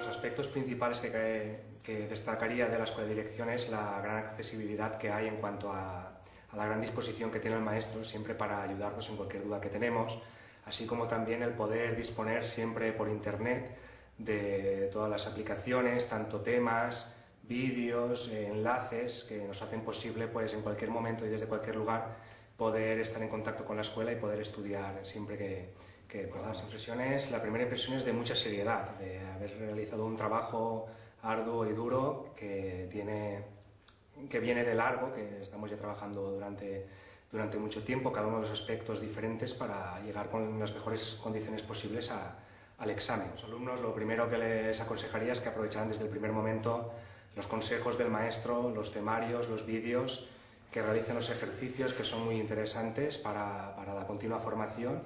los aspectos principales que, destacaría de la Escuela de Dirección es la gran accesibilidad que hay en cuanto a, a, la gran disposición que tiene el maestro siempre para ayudarnos en cualquier duda que tenemos, así como también el poder disponer siempre por Internet de todas las aplicaciones, tanto temas, vídeos, enlaces que nos hacen posible pues en cualquier momento y desde cualquier lugar poder estar en contacto con la escuela y poder estudiar siempre que, que podamos. Impresiones, la primera impresión es de mucha seriedad, de haber realizado un trabajo arduo y duro que, tiene, que viene de largo, que estamos ya trabajando durante, durante mucho tiempo, cada uno de los aspectos diferentes para llegar con las mejores condiciones posibles a, al examen. Los alumnos lo primero que les aconsejaría es que aprovecharan desde el primer momento los consejos del maestro, los temarios, los vídeos, que realicen los ejercicios que son muy interesantes para, para la continua formación.